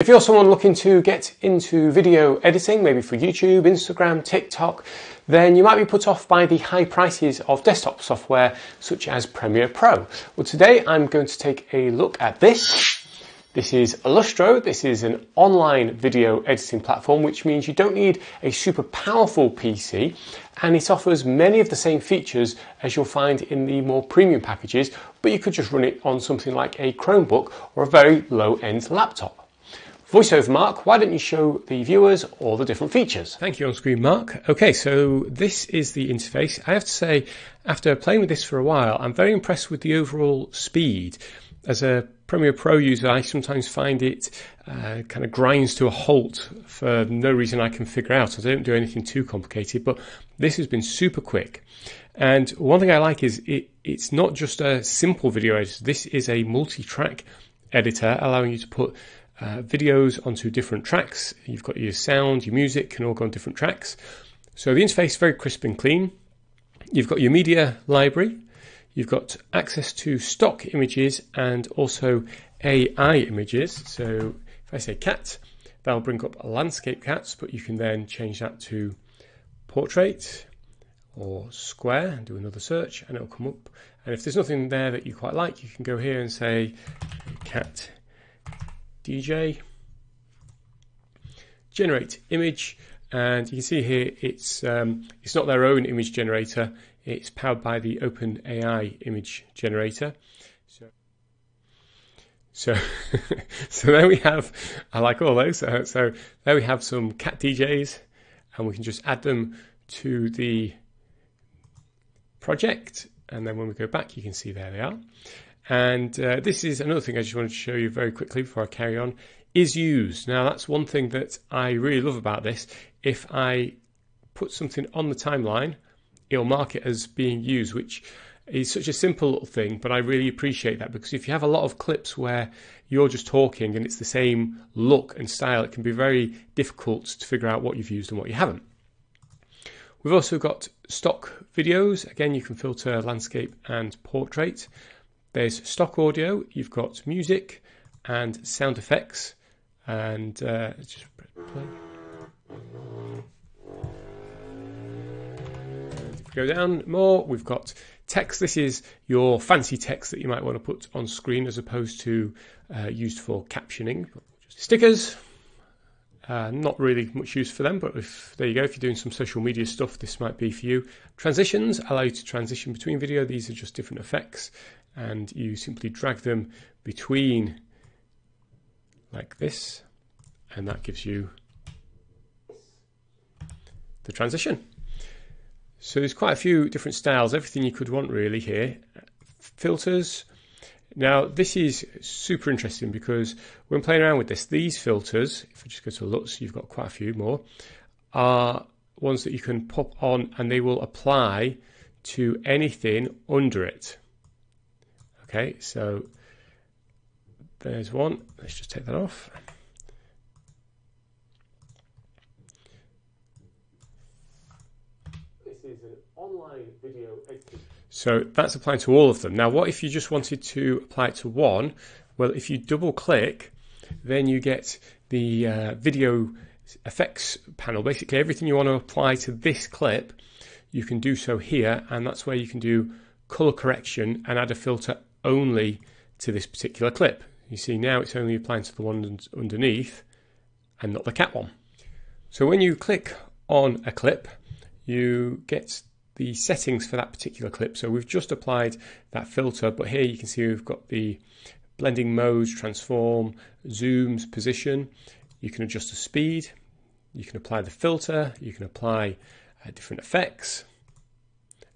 If you're someone looking to get into video editing, maybe for YouTube, Instagram, TikTok, then you might be put off by the high prices of desktop software such as Premiere Pro. Well, today I'm going to take a look at this. This is Illusto. This is an online video editing platform, which means you don't need a super powerful PC and it offers many of the same features as you'll find in the more premium packages, but you could just run it on something like a Chromebook or a very low end laptop. VoiceOver Mark, why don't you show the viewers all the different features? Thank you on screen, Mark. Okay, so this is the interface. I have to say, after playing with this for a while, I'm very impressed with the overall speed. As a Premiere Pro user, I sometimes find it uh, kind of grinds to a halt for no reason I can figure out. I don't do anything too complicated, but this has been super quick. And one thing I like is it, it's not just a simple video editor. This is a multi-track editor, allowing you to put uh, videos onto different tracks. You've got your sound, your music can all go on different tracks. So the interface is very crisp and clean. You've got your media library. You've got access to stock images and also AI images. So if I say cat, that'll bring up landscape cats, but you can then change that to portrait or square and do another search and it'll come up. And if there's nothing there that you quite like, you can go here and say cat DJ, generate image, and you can see here it's um, it's not their own image generator. It's powered by the OpenAI image generator. So, so, so there we have. I like all those. So, so there we have some cat DJs, and we can just add them to the project. And then when we go back, you can see there they are. And uh, this is another thing I just wanted to show you very quickly before I carry on. Is used. Now that's one thing that I really love about this. If I put something on the timeline, it'll mark it as being used, which is such a simple little thing, but I really appreciate that because if you have a lot of clips where you're just talking and it's the same look and style, it can be very difficult to figure out what you've used and what you haven't. We've also got stock videos. Again, you can filter landscape and portrait. There's stock audio, you've got music and sound effects, and uh, just play. If we go down more, we've got text. This is your fancy text that you might want to put on screen as opposed to uh, used for captioning. Stickers, uh, not really much use for them, but if there you go, if you're doing some social media stuff, this might be for you. Transitions allow you to transition between video. These are just different effects, and you simply drag them between like this, and that gives you the transition. So there's quite a few different styles, everything you could want really here. Filters, now, this is super interesting because when playing around with this, these filters, if I just go to LUTs, you've got quite a few more, are ones that you can pop on and they will apply to anything under it. Okay, so there's one. Let's just take that off. This is an online video so that's applying to all of them. Now, what if you just wanted to apply it to one? Well, if you double click, then you get the uh, video effects panel. Basically, everything you want to apply to this clip, you can do so here, and that's where you can do color correction and add a filter only to this particular clip. You see now it's only applying to the one underneath and not the cat one. So when you click on a clip, you get the settings for that particular clip. So we've just applied that filter, but here you can see we've got the blending modes, transform, zooms, position. You can adjust the speed. You can apply the filter. You can apply uh, different effects.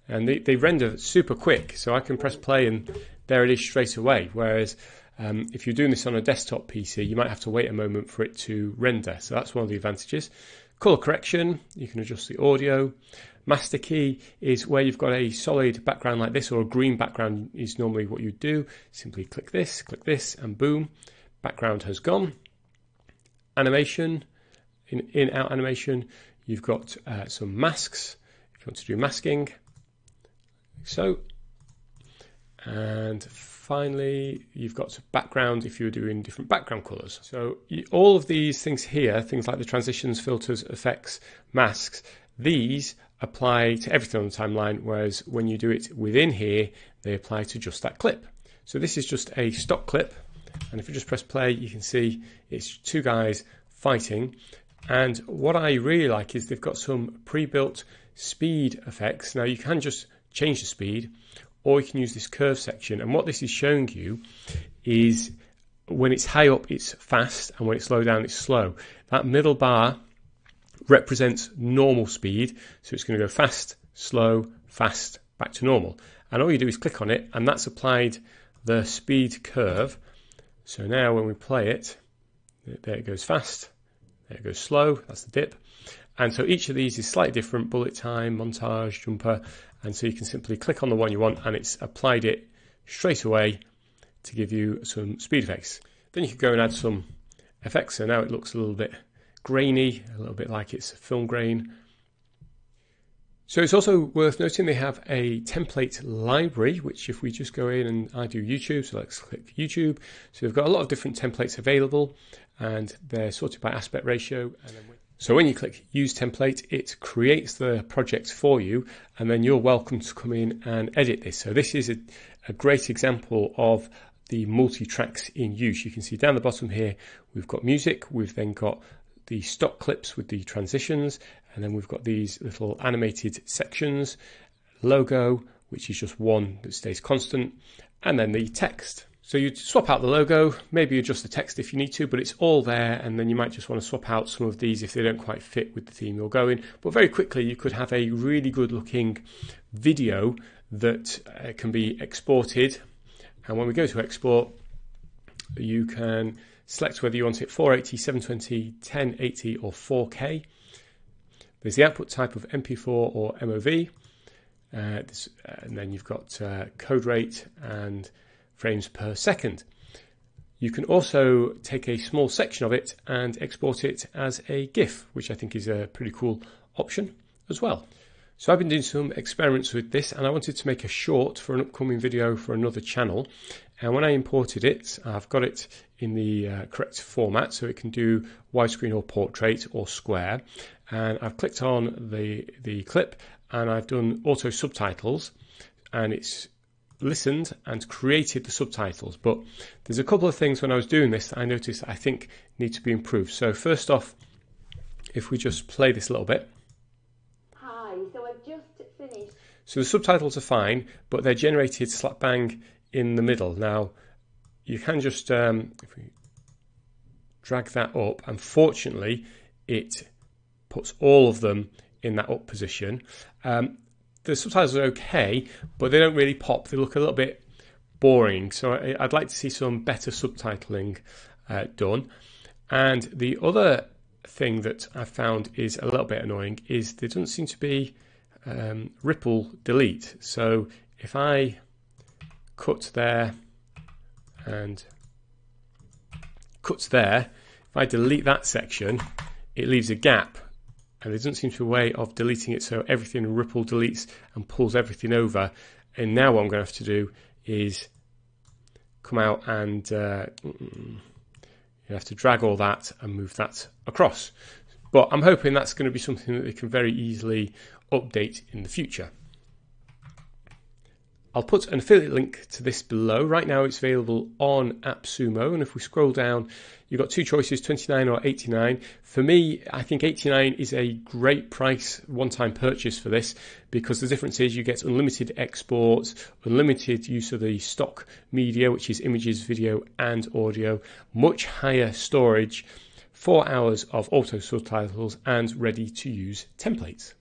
And they, they render super quick. So I can press play and there it is straight away. Whereas um, if you're doing this on a desktop PC, you might have to wait a moment for it to render. So that's one of the advantages. Color correction, you can adjust the audio. Master key is where you've got a solid background like this, or a green background is normally what you do. Simply click this, click this, and boom, background has gone. Animation, in, in out animation, you've got uh, some masks. If you want to do masking, so, And finally, you've got background if you're doing different background colors. So all of these things here, things like the transitions, filters, effects, masks, these apply to everything on the timeline, whereas when you do it within here, they apply to just that clip. So this is just a stock clip. And if you just press play, you can see it's two guys fighting. And what I really like is they've got some pre-built speed effects. Now you can just change the speed or you can use this curve section. And what this is showing you is when it's high up, it's fast, and when it's low down, it's slow. That middle bar represents normal speed, so it's going to go fast, slow, fast, back to normal. And all you do is click on it, and that's applied the speed curve. So now when we play it, there it goes fast, there it goes slow, that's the dip. And so each of these is slightly different, bullet time, montage, jumper, and so you can simply click on the one you want and it's applied it straight away to give you some speed effects. Then you can go and add some effects, so now it looks a little bit grainy, a little bit like it's film grain. So it's also worth noting they have a template library, which if we just go in and I do YouTube, so let's click YouTube. So we've got a lot of different templates available and they're sorted by aspect ratio. So when you click use template, it creates the project for you and then you're welcome to come in and edit this. So this is a, a great example of the multi-tracks in use. You can see down the bottom here, we've got music, we've then got the stock clips with the transitions, and then we've got these little animated sections, logo, which is just one that stays constant, and then the text. So you swap out the logo, maybe adjust the text if you need to, but it's all there. And then you might just want to swap out some of these if they don't quite fit with the theme you're going. But very quickly, you could have a really good looking video that uh, can be exported. And when we go to export, you can Select whether you want it 480, 720, 1080 or 4K. There's the output type of MP4 or MOV. Uh, this, and then you've got uh, code rate and frames per second. You can also take a small section of it and export it as a GIF, which I think is a pretty cool option as well. So I've been doing some experiments with this and I wanted to make a short for an upcoming video for another channel. And when I imported it, I've got it in the uh, correct format so it can do widescreen or portrait or square. And I've clicked on the, the clip and I've done auto subtitles and it's listened and created the subtitles. But there's a couple of things when I was doing this I noticed I think need to be improved. So first off, if we just play this a little bit. Hi, so I've just finished. So the subtitles are fine, but they're generated slap bang in the middle. Now, you can just, um, if we drag that up, unfortunately, it puts all of them in that up position. Um, the subtitles are okay, but they don't really pop. They look a little bit boring. So I'd like to see some better subtitling uh, done. And the other thing that I found is a little bit annoying is there doesn't seem to be um, ripple delete. So if I cut there and cut there, if I delete that section, it leaves a gap and there doesn't seem to be a way of deleting it so everything ripple deletes and pulls everything over. And now what I'm going to have to do is come out and uh, you have to drag all that and move that across. But I'm hoping that's going to be something that they can very easily update in the future. I'll put an affiliate link to this below. Right now it's available on AppSumo and if we scroll down you've got two choices 29 or 89. For me I think 89 is a great price one-time purchase for this because the difference is you get unlimited exports, unlimited use of the stock media which is images, video and audio, much higher storage, 4 hours of auto subtitles and ready to use templates.